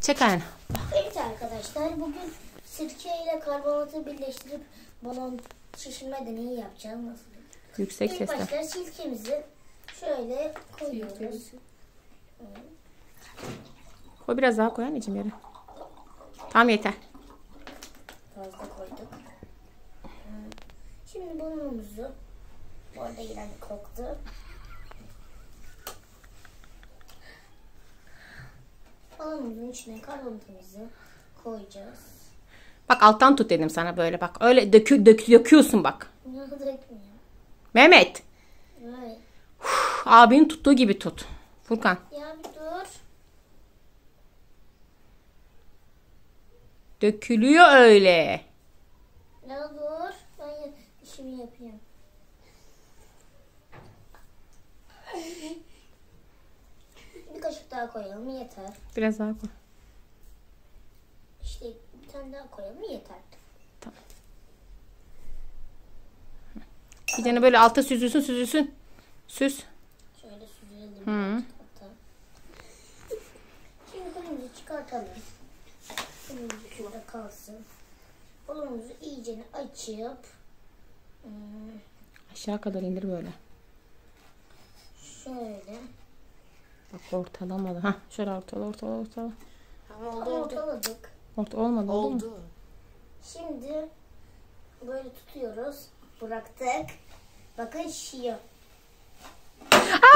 Çek ayağını. Evet arkadaşlar bugün sirke ile karbonatı birleştirip balon şişirme deneyi yapacağız. Nasıl? Yüksek İlk sesle. başta sirkemizi şöyle koyuyoruz. Koy biraz daha koy anneciğim yere. Tamam yeter. Fazla koyduk. Şimdi balonumuzu orada yine koktu. Balonumuzun içine karbonatımızı koyacağız. Bak alttan tut dedim sana böyle bak. Öyle dökü, dök, döküyorsun bak. Dökmüyor. Mehmet. Uf, abinin tuttuğu gibi tut. Furkan. Ya bir dur. Dökülüyor öyle. Ya dur. Ben işimi yapayım. Bir kaşık daha koyalım yeter. Biraz daha koy. İşte bir tane daha koyalım yeter. Bir tane böyle alta süzülsün süzülsün. Süz. Şöyle süzülelim. Hı. Şimdi kolumuzu çıkartalım. Kolumuz şurada kalsın. Kolumuzu iyice açıp hmm, Aşağı kadar indir böyle. şöyle ortalamadı. Ha şöyle ortala ortala ortala. Tamam oldu oldu. ortaladık. Orta olmadı oldu. mu? Oldu. Şimdi böyle tutuyoruz. Bıraktık. Bakın şişiyor. Tamam oldu.